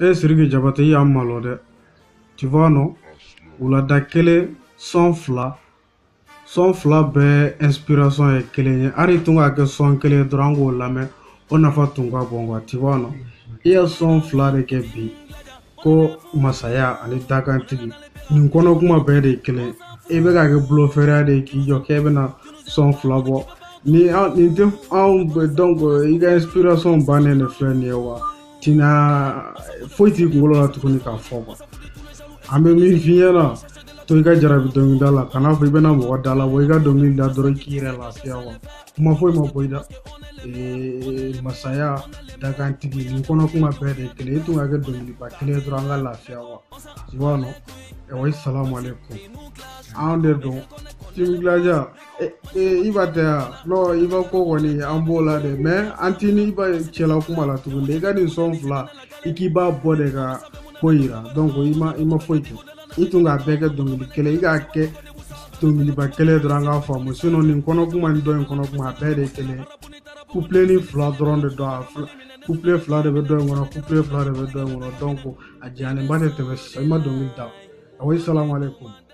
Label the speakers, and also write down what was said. Speaker 1: e siriki jabate i y'an malo dɛ tifa nɔ wulada kelen sɔn fila sɔn fila bɛɛ inspiration ye kelen ye hali i tun k'a kɛ sɔn kelen dɔrɔn an k'o lamɛn o nafa tun ka bon kuwa tifa nɔ i ye sɔn fila de kɛ bi ko masaya ani dakantigi nin kɔnɔ kuma bɛɛ de kelen i bɛ k'a kɛ bulofɛrɛya de ye k'i jɔ k'e bɛna sɔn fila bɔ ni an nin tɛ anw donc i ka inspiration bannen de filɛ nin ye wa tina foyi t'i kunkolo la tuguni k'a fɔ an bɛ min f'i ɲɛna to i ka jarabi dɔnkilida la kana fɔ i bɛna mɔgɔ da la wa i ka dɔnkili da dɔrɔn k'i yɛrɛ lafiya wa kuma foyi ma bɔ i da masaya dakantigi nin kɔnɔ kuma bɛɛ de kelen i e tun ka kɛ dɔnkiliba kelen dɔrɔn an ka lafiya wa i b'a nɔ ɛwɔ salamu alekum an de don tibikilajan i ba tɛ ya nɔ i ba ko kɔni an b'o la dɛ mɛ an ti ni i ba cɛla kuma la tugun de i ka nin sɔn fila i k'i b'a bɔ de ka ko yira donc i ma i ma foyi kɛ i tun k'a bɛɛ kɛ dɔnkili kelen i k'a kɛ dɔnkiliba kelen dɔrɔn an k'a faamu sinɔn nin kɔnɔ kuma ni dɔ in kɔnɔ kuma a bɛɛ de ye kelen couple ni fila dɔrɔn de don a fila couple fila de bɛ dɔ in kɔnɔ couple fila de bɛ dɔ in kɔnɔ donc a jayanenba de tɛmɛ sisan i ma dɔnkili da awɔ ah salamu aleykum